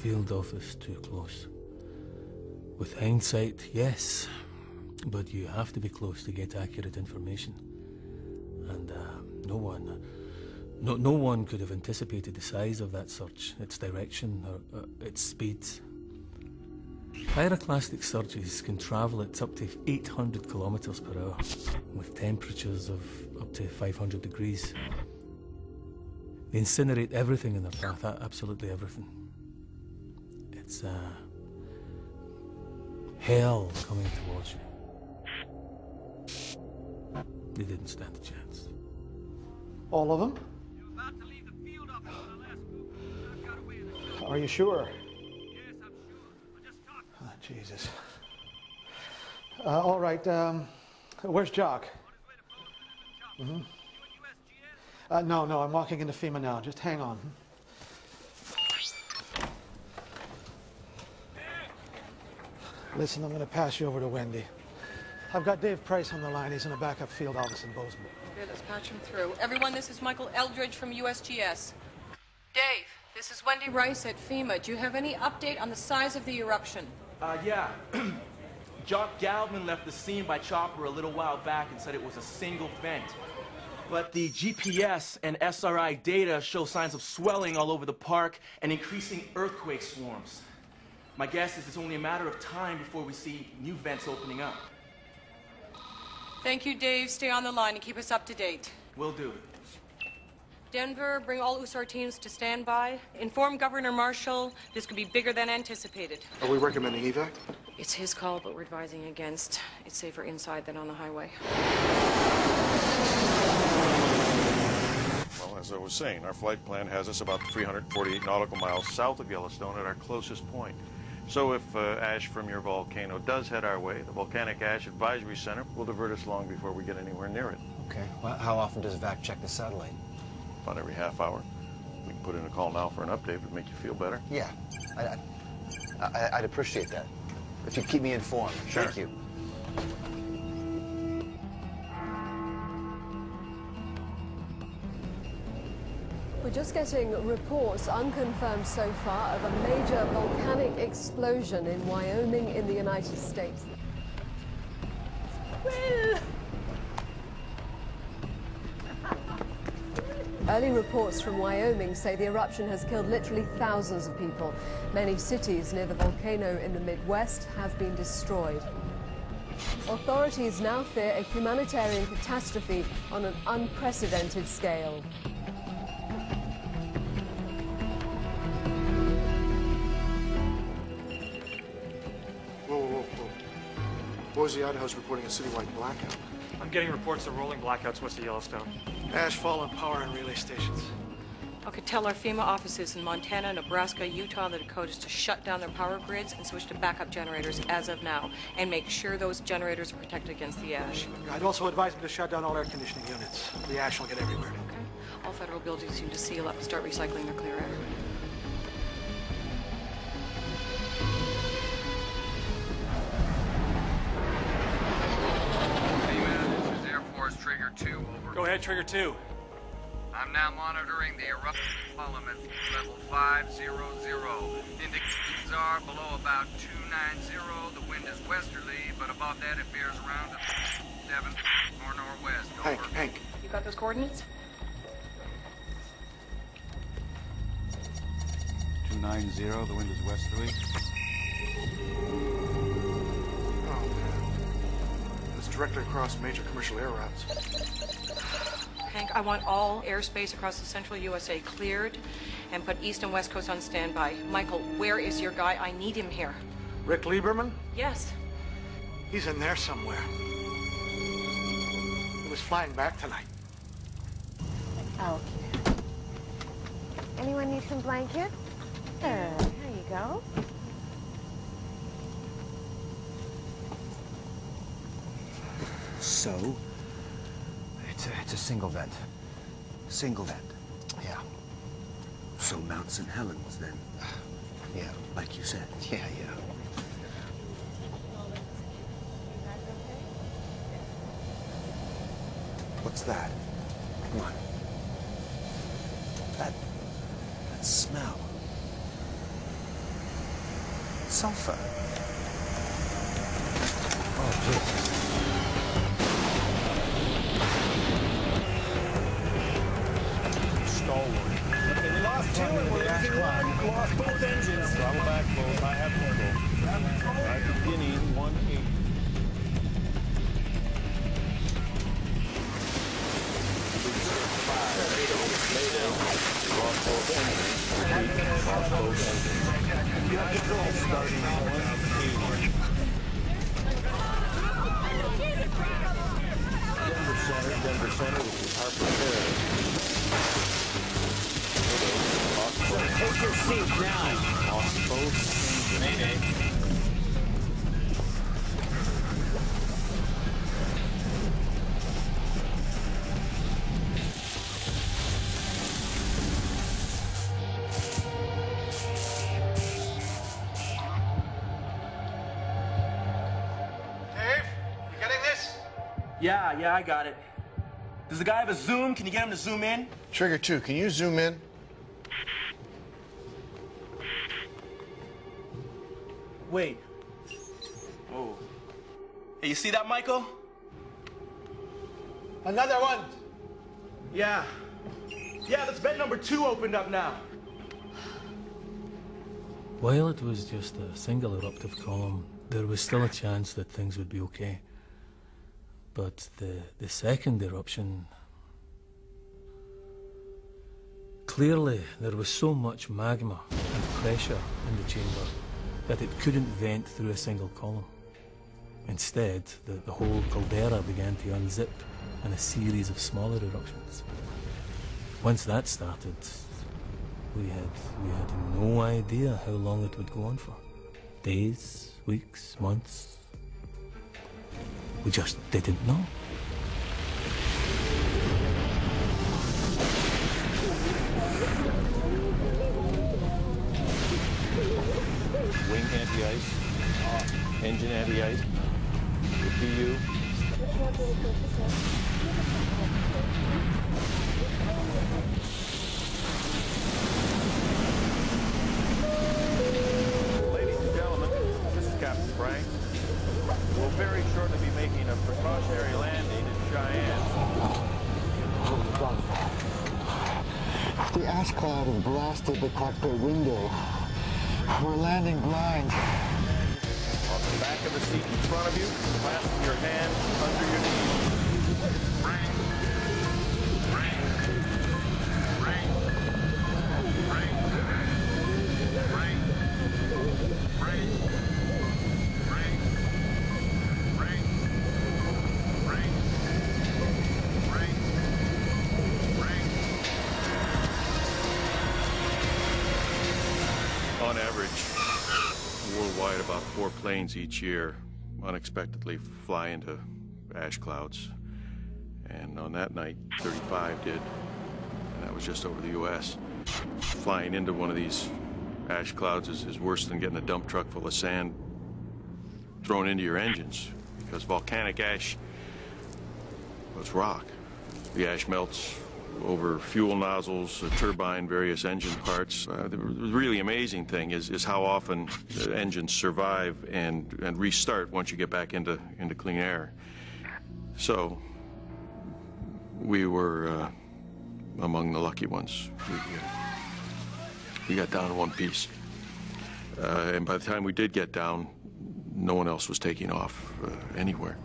field office too close. With hindsight, yes, but you have to be close to get accurate information. And uh, no one, no, no one could have anticipated the size of that surge, its direction, or uh, its speed. Pyroclastic surges can travel at up to 800 kilometers per hour, with temperatures of up to 500 degrees. They incinerate everything in their path, absolutely everything. It's uh, hell coming towards you. They didn't stand a chance. All of them? You're about to leave the field office on the last move. I've got away in a car. Are you sure? Yes, I'm sure. I just talked Oh, Jesus. Uh, all right. Um, where's Jock? him on his way to Bozeman and the chopper. You at USGS? Uh, no, no, I'm walking into FEMA now. Just hang on. Listen, I'm going to pass you over to Wendy. I've got Dave Price on the line. He's in a backup field office in Bozeman. Okay, let's patch him through. Everyone, this is Michael Eldridge from USGS. Dave, this is Wendy Rice at FEMA. Do you have any update on the size of the eruption? Uh, yeah. Jock Galvin left the scene by chopper a little while back and said it was a single vent. But the GPS and SRI data show signs of swelling all over the park and increasing earthquake swarms. My guess is it's only a matter of time before we see new vents opening up. Thank you, Dave. Stay on the line and keep us up to date. Will do. It. Denver, bring all USAR teams to standby. Inform Governor Marshall this could be bigger than anticipated. Are we recommending evac? It's his call, but we're advising against. It's safer inside than on the highway. Well, as I was saying, our flight plan has us about 348 nautical miles south of Yellowstone at our closest point. So if uh, ash from your volcano does head our way, the Volcanic Ash Advisory Center will divert us long before we get anywhere near it. Okay. Well, how often does VAC check the satellite? About every half hour. We can put in a call now for an update it make you feel better. Yeah. I, I, I'd appreciate that. If you keep me informed. Sure. Thank you. We're just getting reports, unconfirmed so far, of a major volcanic explosion in Wyoming in the United States. Early reports from Wyoming say the eruption has killed literally thousands of people. Many cities near the volcano in the Midwest have been destroyed. Authorities now fear a humanitarian catastrophe on an unprecedented scale. Boise, Idaho's reporting a citywide blackout. I'm getting reports of rolling blackouts west of Yellowstone. Ash fall and power and relay stations. Okay, tell our FEMA offices in Montana, Nebraska, Utah, the Dakotas to shut down their power grids and switch to backup generators as of now, and make sure those generators are protected against the ash. I'd also advise them to shut down all air conditioning units. The ash will get everywhere. Okay? All federal buildings need to seal up and start recycling their clear air. Ahead, Trigger 2. I'm now monitoring the eruption column at level 500. Indications are below about 290. The wind is westerly, but above that it bears around to 7 or northwest. Over. Hank, Hank, You got those coordinates? 290, the wind is westerly. Oh, man. It's directly across major commercial air routes. Hank, I want all airspace across the central USA cleared and put east and west coast on standby. Michael, where is your guy? I need him here. Rick Lieberman? Yes. He's in there somewhere. He was flying back tonight. Okay. Anyone need some blanket? There, there you go. So, it's a, it's a single vent. Single vent. Yeah. So Mount St. Helens, then, Yeah. like you said. Yeah, yeah. What's that? Come on. That. that smell. Sulfur. Oh, Jesus. Stalwart. Okay, we lost two and we're losing one. Lost both engines. Throttle back, both. I have control. Right beginning, one eight. Starting. Denver Center, Denver Center, this is Seat now. Lost both. Mayday. Dave, you getting this? Yeah, yeah, I got it. Does the guy have a zoom? Can you get him to zoom in? Trigger 2, can you zoom in? Wait. Oh. Hey, you see that, Michael? Another one. Yeah. Yeah, this bed number two opened up now. While it was just a single eruptive column, there was still a chance that things would be okay. But the, the second eruption. Clearly, there was so much magma and pressure in the chamber that it couldn't vent through a single column. Instead, the, the whole caldera began to unzip in a series of smaller eruptions. Once that started, we had we had no idea how long it would go on for. Days, weeks, months. We just didn't know. 1998, the PU. Ladies and gentlemen, this is Captain Frank. We'll very shortly be making a precautionary landing in Cheyenne. The ash cloud has blasted the cockpit window. We're landing blind. Back of the seat in front of you, clasp your hand under your knee. On about four planes each year unexpectedly fly into ash clouds. And on that night, 35 did. And that was just over the U.S. Flying into one of these ash clouds is, is worse than getting a dump truck full of sand thrown into your engines because volcanic ash, was rock. The ash melts over fuel nozzles, turbine, various engine parts. Uh, the really amazing thing is, is how often engines survive and, and restart once you get back into, into clean air. So we were uh, among the lucky ones. We, uh, we got down in one piece. Uh, and by the time we did get down, no one else was taking off uh, anywhere.